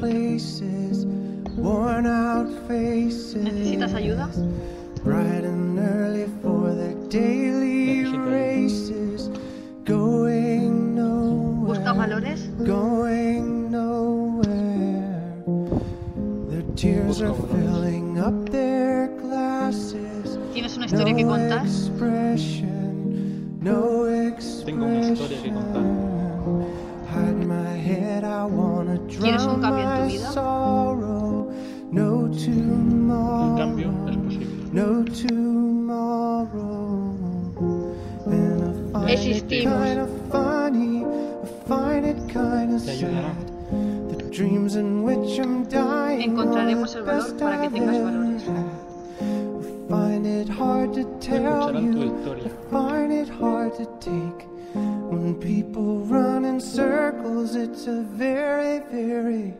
faces, worn out places, worn out faces. ¿Necesitas ayuda? Bright and early for the daily races, going ¿Buscas nowhere, valores? going nowhere. Their tears are filling up their glasses. ¿Tienes una historia que No contar? expression, no Tengo una historia que contar. expression. Hide my head, I wanna ¿Quieres un cambio tomorrow. And I find it kind of funny, I find it kind of sad. The dreams in which I'm dying Encontraremos el valor para que. I find it hard to tell you, I find it hard to take. When people run in circles, it's a very, very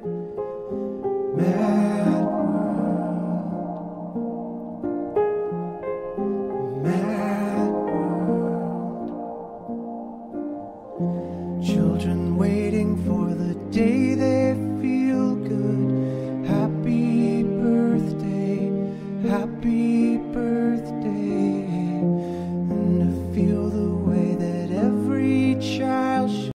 Mm-hmm.